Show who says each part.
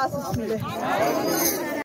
Speaker 1: 올라왔으면 좋겠네.